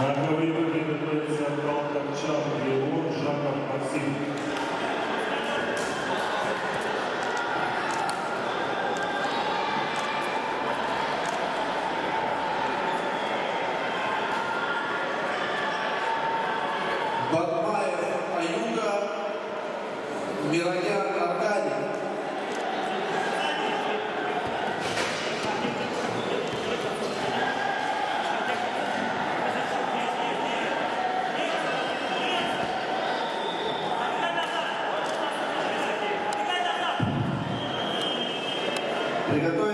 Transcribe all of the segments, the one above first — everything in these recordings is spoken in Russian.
На коврі готується Полтавчан Єгор Жаков Максим. Батмаев Аюга, Миронян Obrigado.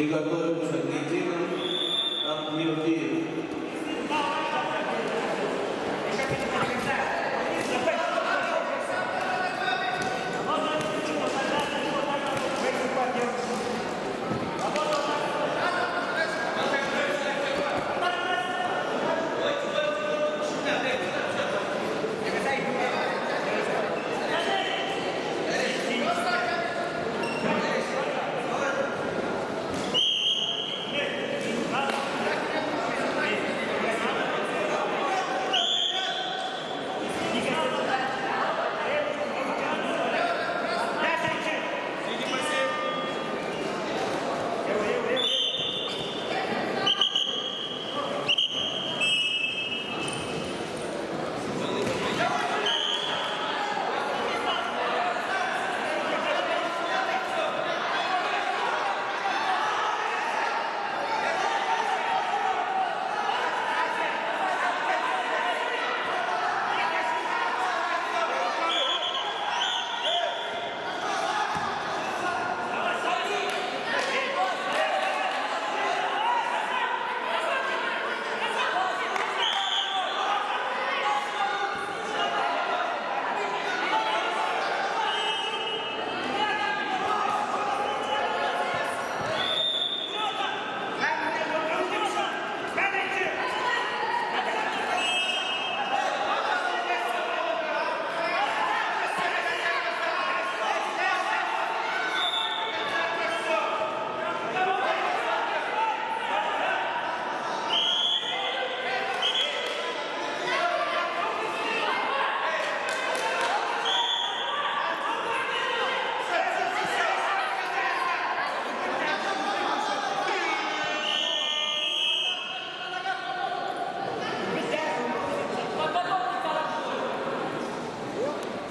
digo a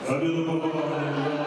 Победу Бабова